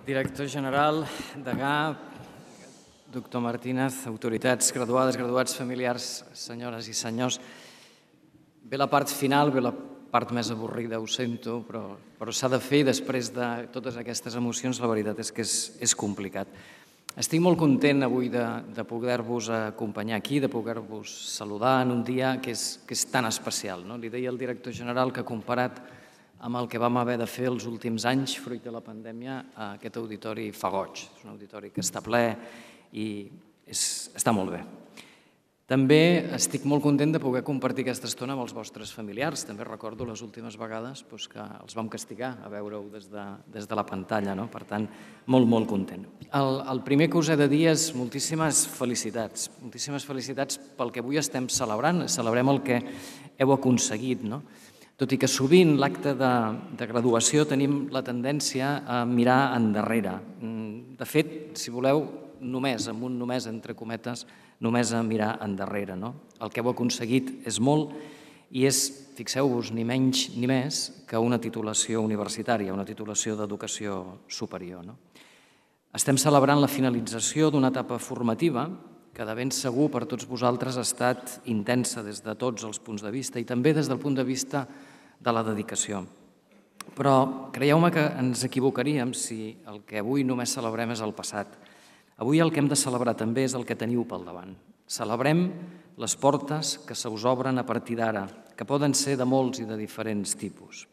Director general, degà, doctor Martínez, autoritats graduades, graduats familiars, senyores i senyors. Ve la part final, ve la part més avorrida, ho sento, però, però s'ha de fer després de totes aquestes emocions la veritat és que és, és complicat. Estic molt content avui de, de poder-vos acompanyar aquí, de poder-vos saludar en un dia que és, que és tan especial. No? Li deia el director general que comparat amb el que vam haver de fer els últims anys, fruit de la pandèmia, aquest auditori fa goig. És un auditori que està ple i és, està molt bé. També estic molt content de poder compartir aquesta estona amb els vostres familiars. També recordo les últimes vegades doncs, que els vam castigar a veure-ho des, de, des de la pantalla. No? Per tant, molt, molt content. El, el primer que us he de dir és moltíssimes felicitats. Moltíssimes felicitats pel que avui estem celebrant. Celebrem el que heu aconseguit. No? Tot i que sovint l'acte de, de graduació tenim la tendència a mirar endarrere. Mm, de fet, si voleu, només, amb un només entre cometes, només a mirar endarrere. No? El que heu aconseguit és molt i és, fixeu-vos, ni menys ni més que una titulació universitària, una titulació d'educació superior. No? Estem celebrant la finalització d'una etapa formativa que de ben segur per tots vosaltres ha estat intensa des de tots els punts de vista i també des del punt de vista de la dedicació. Però creieu-me que ens equivocaríem si el que avui només celebrem és el passat Avui el que hem de celebrar també és el que teniu pel davant. Celebrem les portes que se us obren a partir d'ara, que poden ser de molts i de diferents tipus.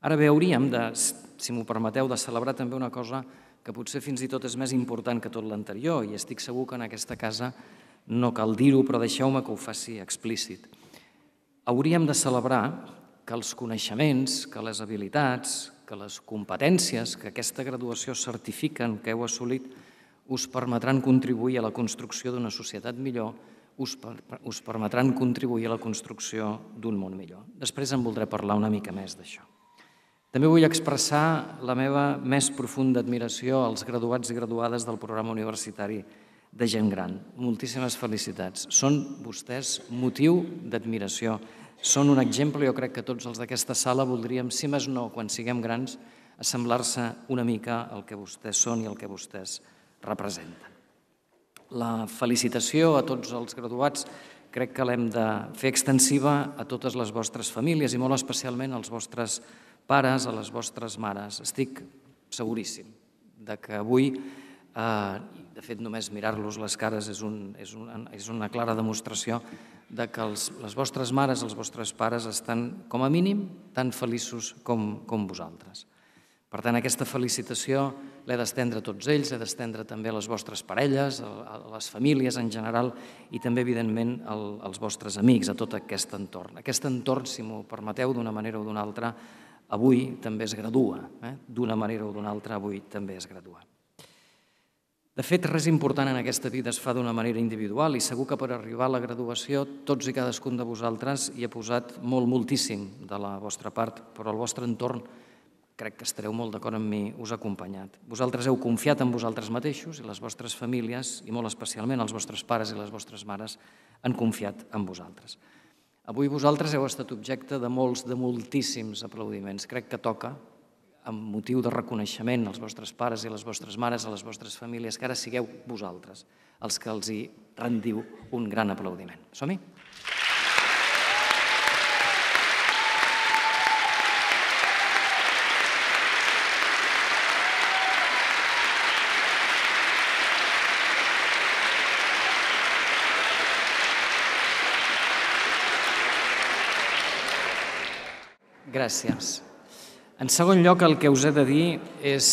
Ara bé, hauríem de, si m'ho permeteu, de celebrar també una cosa que potser fins i tot és més important que tot l'anterior, i estic segur que en aquesta casa no cal dir-ho, però deixeu-me que ho faci explícit. Hauríem de celebrar que els coneixements, que les habilitats, que les competències que aquesta graduació certifiquen que heu assolit us permetran contribuir a la construcció d'una societat millor, us, per, us permetran contribuir a la construcció d'un món millor. Després en voldré parlar una mica més d'això. També vull expressar la meva més profunda admiració als graduats i graduades del programa universitari de gent gran. Moltíssimes felicitats. Són vostès motiu d'admiració. Són un exemple, jo crec que tots els d'aquesta sala voldríem, si més no, quan siguem grans, assemblar-se una mica al que vostès són i al que vostès representen. La felicitació a tots els graduats crec que l'hem de fer extensiva a totes les vostres famílies i molt especialment als vostres pares, a les vostres mares. Estic seguríssim de que avui, eh, de fet només mirar-los les cares és, un, és, una, és una clara demostració de que els, les vostres mares, els vostres pares estan com a mínim tan feliços com, com vosaltres. Per tant, aquesta felicitació l'he d'estendre a tots ells, he d'estendre també a les vostres parelles, a les famílies en general i també, evidentment, als vostres amics, a tot aquest entorn. Aquest entorn, si m'ho permeteu, d'una manera o d'una altra, avui també es gradua. Eh? D'una manera o d'una altra, avui també es gradua. De fet, res important en aquesta vida es fa d'una manera individual i segur que per arribar a la graduació tots i cadascun de vosaltres hi ha posat molt, moltíssim de la vostra part, però el vostre entorn crec que estareu molt d'acord amb mi, us ha acompanyat. Vosaltres heu confiat en vosaltres mateixos i les vostres famílies, i molt especialment els vostres pares i les vostres mares, han confiat en vosaltres. Avui vosaltres heu estat objecte de molts, de moltíssims aplaudiments. Crec que toca, amb motiu de reconeixement als vostres pares i a les vostres mares, a les vostres famílies, que ara sigueu vosaltres els que els hi rendiu un gran aplaudiment. Som-hi? Gràcies. En segon lloc, el que us he de dir és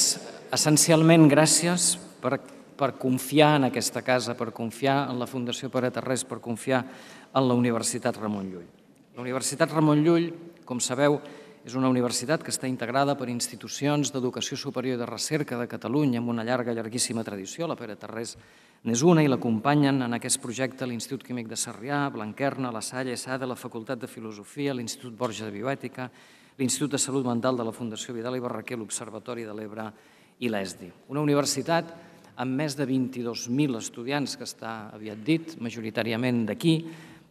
essencialment gràcies per, per confiar en aquesta casa, per confiar en la Fundació Pere Tarrés, per confiar en la Universitat Ramon Llull. La Universitat Ramon Llull, com sabeu, és una universitat que està integrada per institucions d'educació superior i de recerca de Catalunya amb una llarga, llarguíssima tradició. La Pere Tarrés n'és una i l'acompanyen en aquest projecte l'Institut Químic de Sarrià, Blanquerna, la Salle, Sada, la Facultat de Filosofia, l'Institut Borja de Bioètica, l'Institut de Salut Mental de la Fundació Vidal i Barraquer, l'Observatori de l'Ebre i l'ESDI. Una universitat amb més de 22.000 estudiants, que està aviat dit, majoritàriament d'aquí,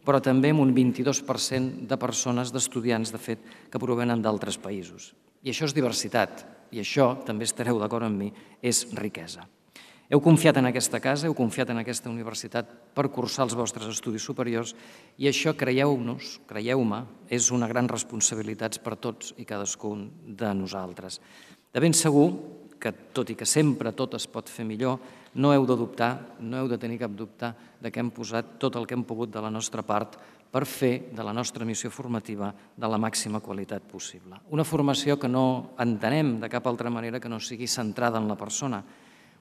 però també amb un 22% de persones, d'estudiants, de fet, que provenen d'altres països. I això és diversitat, i això, també estareu d'acord amb mi, és riquesa. Heu confiat en aquesta casa, heu confiat en aquesta universitat per cursar els vostres estudis superiors i això, creieu-nos, creieu-me, és una gran responsabilitat per tots i cadascun de nosaltres. De ben segur que, tot i que sempre tot es pot fer millor, no heu de dubtar, no heu de tenir cap dubte de que hem posat tot el que hem pogut de la nostra part per fer de la nostra missió formativa de la màxima qualitat possible. Una formació que no entenem de cap altra manera que no sigui centrada en la persona,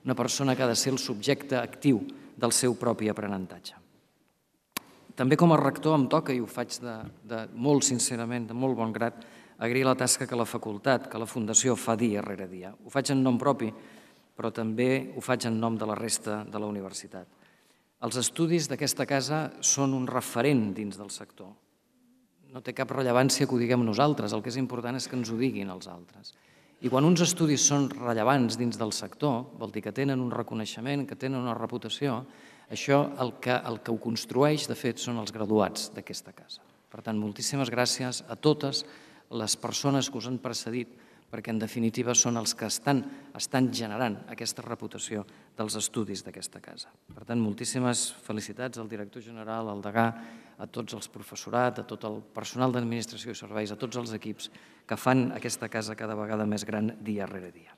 una persona que ha de ser el subjecte actiu del seu propi aprenentatge. També com a rector em toca, i ho faig de, de molt sincerament, de molt bon grat, agrair la tasca que la facultat, que la Fundació fa dia rere dia. Ho faig en nom propi, però també ho faig en nom de la resta de la universitat. Els estudis d'aquesta casa són un referent dins del sector. No té cap rellevància que ho diguem nosaltres, el que és important és que ens ho diguin els altres. I quan uns estudis són rellevants dins del sector, vol dir que tenen un reconeixement, que tenen una reputació, això el que, el que ho construeix, de fet, són els graduats d'aquesta casa. Per tant, moltíssimes gràcies a totes les persones que us han precedit perquè en definitiva són els que estan, estan generant aquesta reputació dels estudis d'aquesta casa. Per tant, moltíssimes felicitats al director general, al degà, a tots els professorat, a tot el personal d'administració i serveis, a tots els equips que fan aquesta casa cada vegada més gran dia rere dia.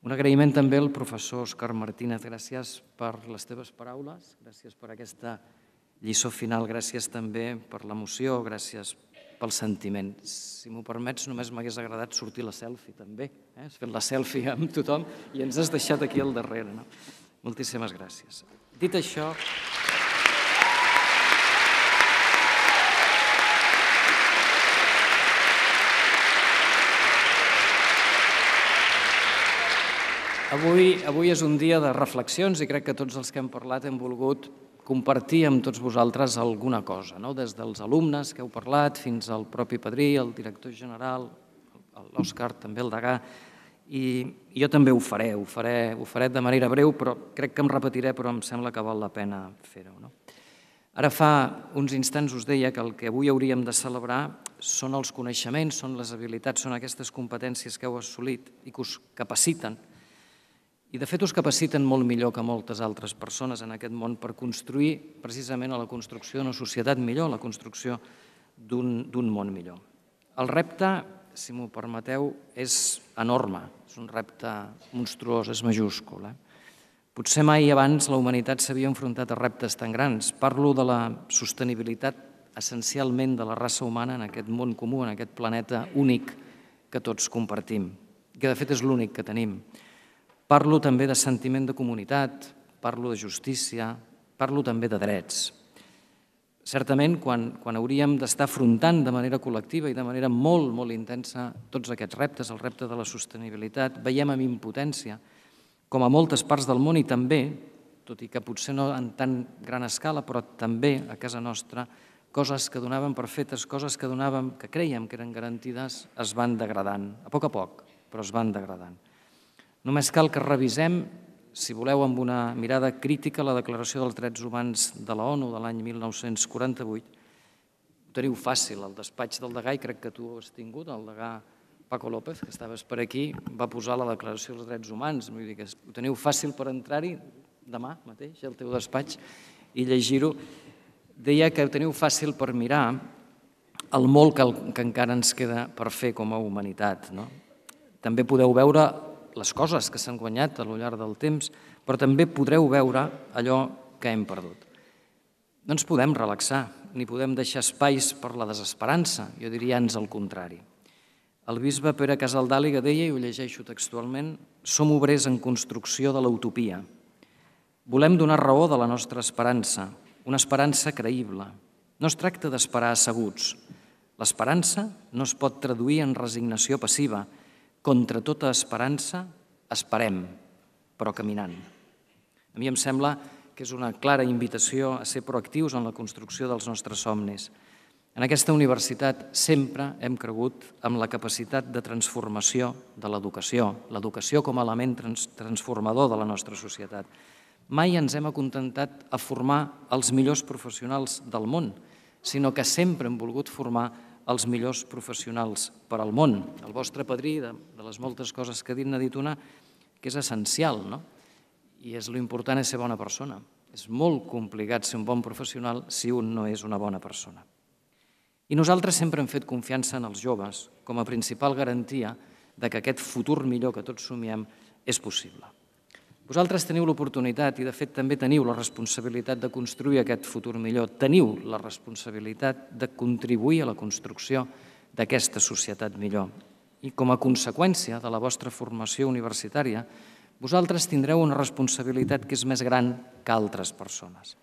Un agraïment també al professor Òscar Martínez. Gràcies per les teves paraules, gràcies per aquesta lliçó final, gràcies també per l'emoció, gràcies pel sentiment. Si m'ho permets, només m'hagués agradat sortir la selfie, també. Eh? Has fet la selfie amb tothom i ens has deixat aquí al darrere. No? Moltíssimes gràcies. Dit això... Avui, avui és un dia de reflexions i crec que tots els que hem parlat hem volgut compartir amb tots vosaltres alguna cosa, no? des dels alumnes que heu parlat fins al propi padrí, el director general, l'Òscar, també el degà, i jo també ho faré, ho faré, ho faré de manera breu, però crec que em repetiré, però em sembla que val la pena fer-ho. No? Ara fa uns instants us deia que el que avui hauríem de celebrar són els coneixements, són les habilitats, són aquestes competències que heu assolit i que us capaciten i de fet us capaciten molt millor que moltes altres persones en aquest món per construir precisament a la construcció d'una societat millor, la construcció d'un món millor. El repte, si m'ho permeteu, és enorme, és un repte monstruós, és majúscul. Eh? Potser mai abans la humanitat s'havia enfrontat a reptes tan grans. Parlo de la sostenibilitat essencialment de la raça humana en aquest món comú, en aquest planeta únic que tots compartim, que de fet és l'únic que tenim. Parlo també de sentiment de comunitat, parlo de justícia, parlo també de drets. Certament, quan, quan hauríem d'estar afrontant de manera col·lectiva i de manera molt, molt intensa tots aquests reptes, el repte de la sostenibilitat, veiem amb impotència com a moltes parts del món i també, tot i que potser no en tan gran escala, però també a casa nostra, coses que donaven per fetes, coses que donàvem, que creiem que eren garantides, es van degradant, a poc a poc, però es van degradant. Només cal que revisem, si voleu, amb una mirada crítica la Declaració dels Drets Humans de la ONU de l'any 1948. Ho teniu fàcil, el despatx del degà, i crec que tu has tingut, el degà Paco López, que estaves per aquí, va posar la Declaració dels Drets Humans. Vull dir que ho teniu fàcil per entrar-hi demà mateix, al teu despatx, i llegir-ho. Deia que ho teniu fàcil per mirar el molt que, que encara ens queda per fer com a humanitat. No? També podeu veure les coses que s'han guanyat a lo llarg del temps, però també podreu veure allò que hem perdut. No ens podem relaxar, ni podem deixar espais per la desesperança, jo diria ans al contrari. El bisbe Pere Casaldàliga deia, i ho llegeixo textualment, som obrers en construcció de l'utopia. Volem donar raó de la nostra esperança, una esperança creïble. No es tracta d'esperar asseguts. L'esperança no es pot traduir en resignació passiva, contra tota esperança, esperem, però caminant. A mi em sembla que és una clara invitació a ser proactius en la construcció dels nostres somnis. En aquesta universitat sempre hem cregut amb la capacitat de transformació de l'educació, l'educació com a element trans transformador de la nostra societat. Mai ens hem acontentat a formar els millors professionals del món, sinó que sempre hem volgut formar els millors professionals per al món. El vostre padrí, de, de les moltes coses que ha dit, una que és essencial, no? I és lo important és ser bona persona. És molt complicat ser un bon professional si un no és una bona persona. I nosaltres sempre hem fet confiança en els joves com a principal garantia de que aquest futur millor que tots somiem és possible. Vosaltres teniu l'oportunitat i, de fet, també teniu la responsabilitat de construir aquest futur millor. Teniu la responsabilitat de contribuir a la construcció d'aquesta societat millor. I com a conseqüència de la vostra formació universitària, vosaltres tindreu una responsabilitat que és més gran que altres persones.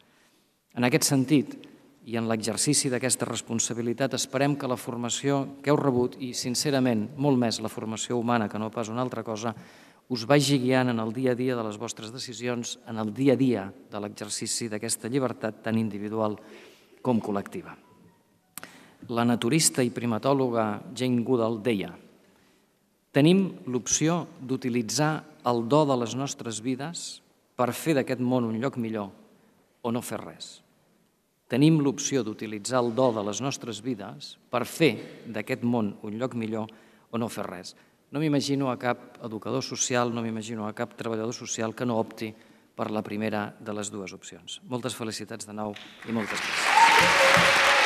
En aquest sentit, i en l'exercici d'aquesta responsabilitat, esperem que la formació que heu rebut, i sincerament molt més la formació humana que no pas una altra cosa, us vagi guiant en el dia a dia de les vostres decisions, en el dia a dia de l'exercici d'aquesta llibertat tan individual com col·lectiva. La naturista i primatòloga Jane Goodall deia tenim l'opció d'utilitzar el do de les nostres vides per fer d'aquest món un lloc millor o no fer res. Tenim l'opció d'utilitzar el do de les nostres vides per fer d'aquest món un lloc millor o no fer res. No m'imagino a cap educador social, no m'imagino a cap treballador social que no opti per la primera de les dues opcions. Moltes felicitats de nou i moltes gràcies.